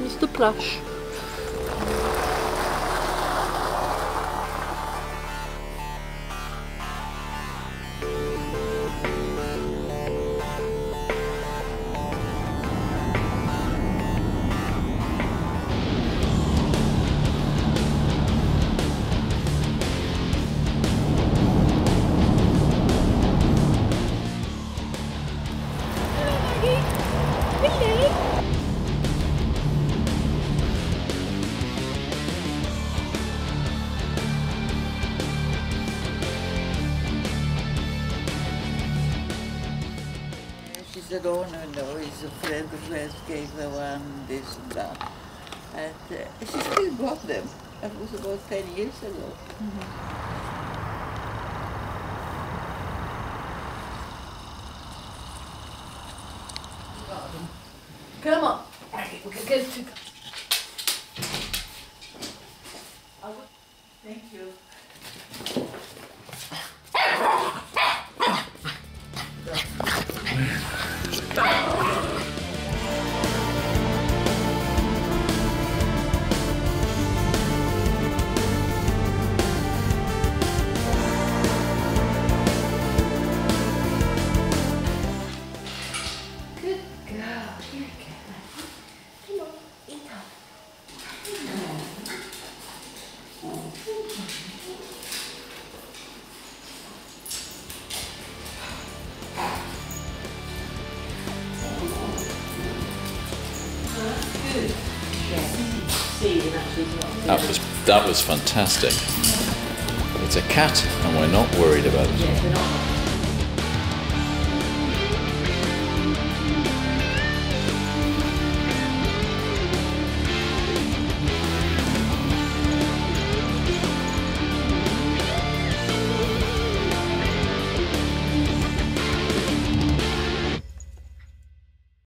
Mr. Plush. Said, oh no, he's a friend, of friends gave her one, this and that. And uh, she still got them. That was about 10 years ago. Come on. Okay, we can go to. Thank you. That was that was fantastic. It's a cat, and we're not worried about it. Not.